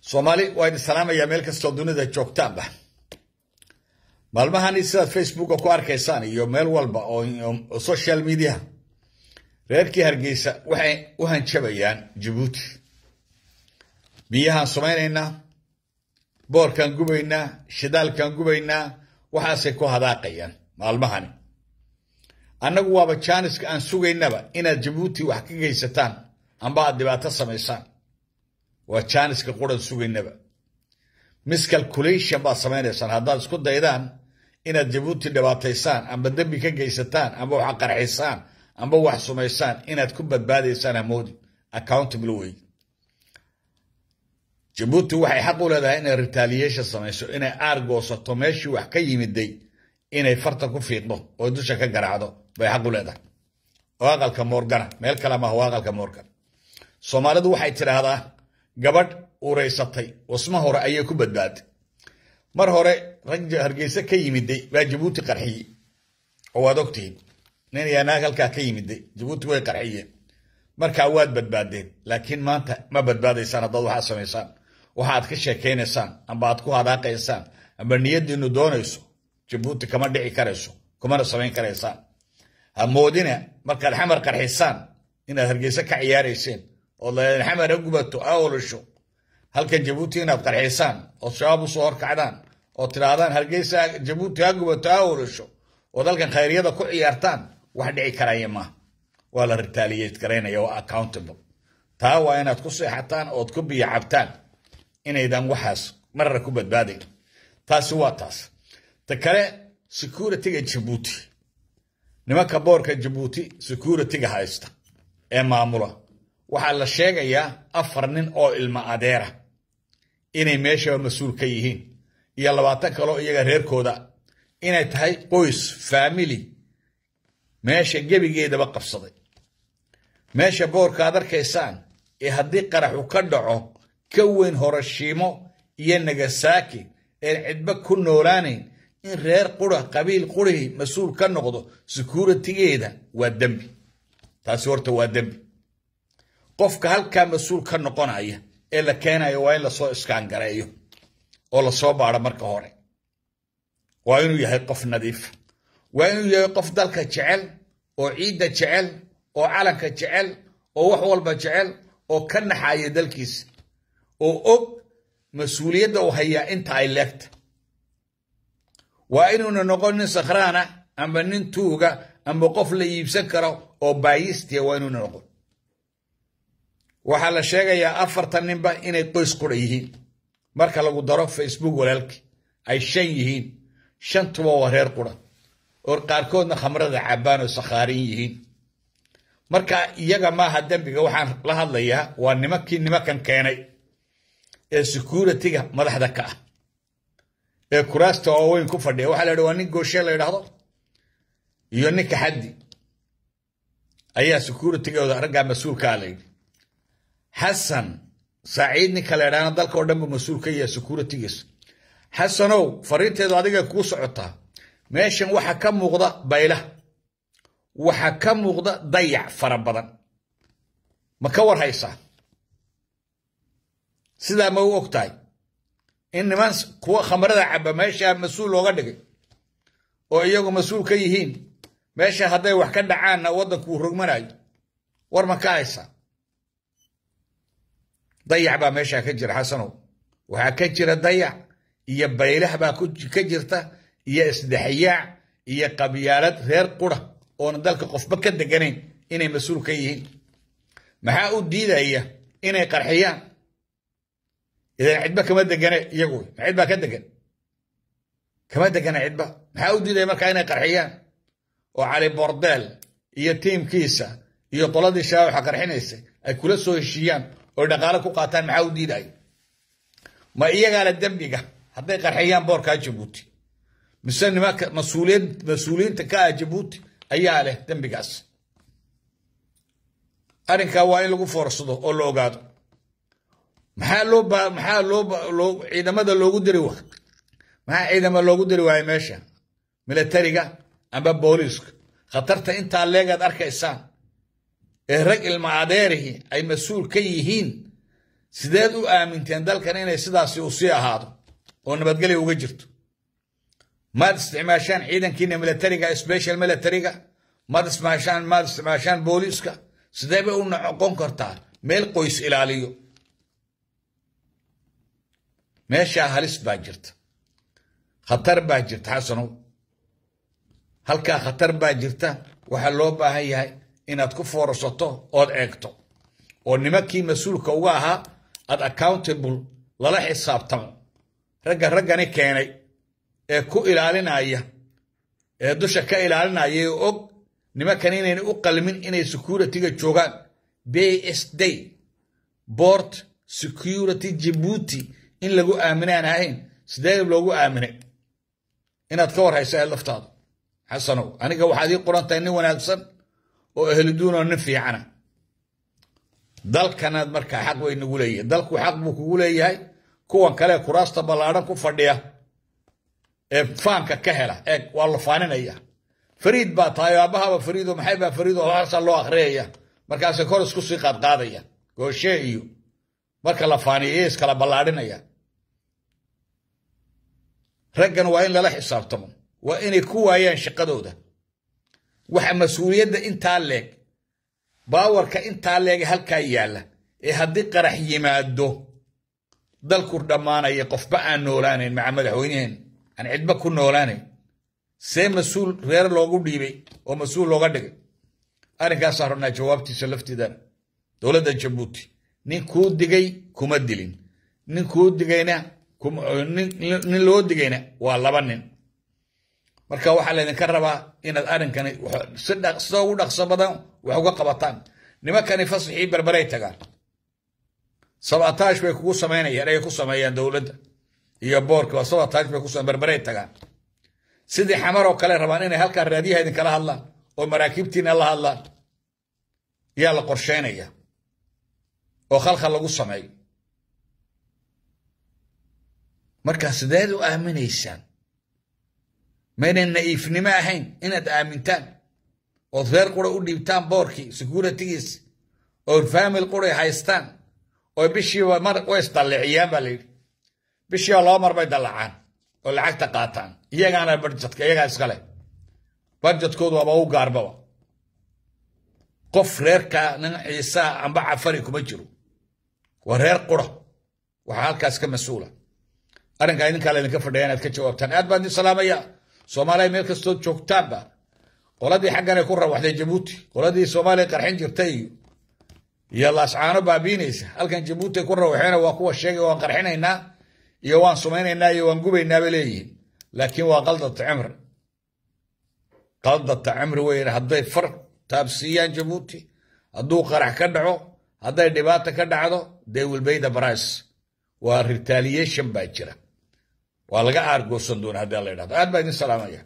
soomaali waa idin salaamayaa meel kastoo dunida joogtaanba maalmahani sidaad facebooka ku arkaysaan iyo meel walba oo social media reerkii hargeysa waxay u hanjabayaan jabuuti biyahaan sumaynaynaa boorkaan gubaynaa shidaalkaan gubaynaa waxaasay ku hadaaqayaan maalmahani annagu waaba jaaniska aan sugaynaba inaad jabuuti wax ka geysataan amba aad dhibaato samaysaan samaynaysaan haddaad isku daydaan inaad jabuuti dhibaataysaan amba dembi ka geysataan amba wax qarxisaan amba wax sumaysaan inaad ku badbaadaysaan hamoodi accountable wey jabuuti waxay xaq u leedahay inay retaliation samayso inay aar goosato meeshii wax ka yimiday inay farta ku fiiqdo oo dusha ka garaacdo bay xaq u leedahay oo aqalka moorgana meel kale maaha waa aqalka moorgan soomaalidu waxay tidhaahdaa gabadh uuraysatay wasma hore ayay ku badbaaday mar hore rag hargeyse ka yimiday baa jabuuti qarxiyey oo waad ogtihiin nin iyo naag halkaa ka yimiday jabuuti way qarxiyeen markaa waad badbaadeen laakiin maanta ma badbaadaysaan haddaad waxaad samaysaan waxaad ka sheekaynaysaan amba aad ku hadaaqaysaan amba niyadiinu doonayso jabuuti kama dhici karayso kumana samayn karaysaan hamoodina markaad xamar qarxisaan inaad hargeyse ka ciyaarayseen ha gubato ha olasho halkan jabuuti inaad qarxisaan ood shabaab usoo horkacdaan oo tidhaahdaan hargeysa jabuuti ha gubato ha olasho ood halkan khayryada ku ciyaartaan wax dhici karaya maaha waa la retaliate garaynaya waa accountable taa waa inaad ku seexataan ood ku biyo cabtaan inaydan waxaas marara ku badbaadayn taasi waa taas ta kale securityga jabuuti nimanka boorka jabuuti securityga haysta ee maamula waxaa la sheegayaa afar nin oo ilma adeera inay meeshaba mas-uul ka yihiin iyo labaatan kaloo iyaga reerkooda inay tahay qoys family meesha gebigeedaba qabsaday meesha boorka ad arkaysaan ee haddii qaraxu ka dhaco ka weyn horashiimo iyo nagasaki een cidba ku noolaanayn in reer qura qabiil qurihii mas-uul ka noqdo securitygeeda waa dembi taasi horta waa dembi qofka halkaa mas-uul ka noqonaya ee la keenayo waa in lasoo iskaangareeyo oo lasoo baado marka hore waa inuu yahay qof nadiifa waa inuu yahay qof dalka jecel oo ciidda jecel oo calanka jecel oo wax walba jecel oo ka naxaya dalkiisa oo og mas-uuliyadda uu hayaa inta ay leegta waa inuuna noqon nin sakhraana amba nin tuuga amba qof la iibsan karo oo baayistiya waa inuuna noqon waxaa la sheegayaa afartan ninba inay qoys qura yihiin marka lagu daro facebook walaalkii ay shan yihiin shantuba waa reer qura oo qaarkoodna khamrada cabbaan oo sakhaarin yihiin marka iyaga maaha dembiga waxaan la hadlayaa waa nimankii nimankan keenay ee securityga madaxda ka ah ee kuraasta waaweyn ku fadhiya waxaa la yidhi waa nin gooshe la yidhaahdo iyo ninka xaddi ayaa securitygooda raggaa mas-uulkaa la yidhi mas-uul ka yahay securitygiisa xasanow fariinteedu adiga kuu socotaa meeshan waxa ka muuqda baylah waxa ka muuqda dayac fara badan ma ka war haysaa sidaa ma u og tahay in niman kuwa khamrada caba meesha mas-uul looga dhigay oo iyagu mas-uul ka yihiin meesha hadday wax ka dhacaanna haysaa ضيع با ماشي كجر حسنو وها كجر الضيع يا بيلح با كجرته يا اسدحياع يا قبيالات غير قرى أون دالك قف بك دقنين إني مسؤول كيهن ما هاو ديدا هي إني قرحيا إذا عيد بك كما دقن يقول عيد بك كدقن كما دقن عيد با ما هاو ديدا ما كاين قرحيا وعلي بوردال يا تيم كيسا يا طلاد الشاوي حق رحينيسي كل سو الشيان. أو ما على دمبيجا هذيك الحيان بورك جيبوتي مسن ما مسؤولين مسؤولين تكا جيبوتي أي عليه دمبيجاس أرن كواين لقو فرصة أو لوغاد محلو با محلو با لو إذا ما دلو قدروا ما إذا ما لو قدروا هاي ماشي ملتريجا أما بوليسك خطرت أنت على لقاد أركيسان إيه الرج المعاديره أي مسؤول كيهين. سدادو آمن تندل كان هنا سدا سيوسيا هذا وأنا بتقولي وجرت ما تسمع عشان عيدا كنا ملتريقة سبيشال ملتريقة. ما تسمع عشان ما تسمع عشان بوليسكا. سدابة ونع قنكرتا ميل قويس إلى عليو ماشي هلس باجرت. خطر باجرت حسنو. هل كان خطر باجرته وحلو باهي هاي. Inaad ku foorsato ood eegto oo nimankii mas-uulka uga ahaa ad accountable lala xisaabtamo ragga raggani keenay ee ku ilaalinaya ee dusha ka ilaalinaya ee og nimankan inayna u qalmin inay security-ga joogaan b s d bort security jibuuti in lagu aaminaan ahayn sidee loogu aaminay inaad ka warhaysa ee laftaadu xasanow aniga waxaad ii qoran tahay nin wanaagsan وأهل دونا نفي عنا دل كانت مركا حق وين نقولي دل كو حق بو كولي هاي كو ان كلا كراس تبالا كو فرديا فان كا كهلا اك والله فانين ايا فريد با تايا بها فريد ومحيبا فريد وارس الله اخري مركا سكورس كو سيقات قاضي كو شيء ايو مركا لا فاني ايس كلا بالا رن ايا رجن وين للا حساب تمام وين كو ايا شقدو waxa mas'uuliyadda intaa leeg baawarka intaa leega halkaa yaalla ee haddii qarax yimaado dalku dhammaanaya qofba aan noolaanayn maca madaxweyneheen aan cidba ku noolaanayn see mas'uul reer loogu dhiibay oo mas'uul looga dhigay. Arrinkaasaa rabnaa jawaabtiisa laftiidana dowladda jabuuti nin kuu digay kuma dilin nin kuu digayna nin loo digayna waa laba nin marka waxaa laydinka rabaa inaad arrinkani sida ugu dhaqso badan wax uga qabataan nimankani fasaxii berberay tagaan sabataash bay kugu samaynayaan ay ku sameeyaan dowladda iyo boorka sabataash bay ku berberay tagaan sidii xamar oo kale rabaan inay halkaa raadiyaha idinkala hadlaan oo maraakiibtiina la hadlaan yaa la qorsheynaya oo khalkhal lagu sameeyo marka sideed u aaminaysaan من نيف نما هين. إن تأمين تان أظهر قرأ أودي بتان باركي سكورة تيس. أو فهم القرى هايستان أو بشي ومر ويس طلع أيام بلير بشي الله مر بيد الله عن والعك تقاتان. إيه هي أنا برجت إيه كي هي قال برجت كود وابو قاربوا قف رير نن عيسى عم بعفريك مجرو. ورير قرى وحال كاس كمسؤولة أنا قاعدين كلا نكفر ديانة كتشوف تان أدبني سلام يا soomaaliya meel kastood joogtaanba qoladii xagganay ku rawaxday jabuuti qoladii soomaaliya qarxin jirtay iyo laascaano baabiinaysa halkan jabuuti ku rawaxeena waa kuwa sheegay waan qarxinaynaa iyo waan sumaynaynaa iyo waan gubaynaa bay leeyihiin laakiin waa qaldata cimri qaldata cimri weyn hadday far taabsiiyaan jabuuti hadduu qarax ka dhaco hadday dhibaata ka dhacdo they will pay the price waa retaliation baa jira waa laga aargoosan doona haddii la yidhahdo aad baa idin salaamaya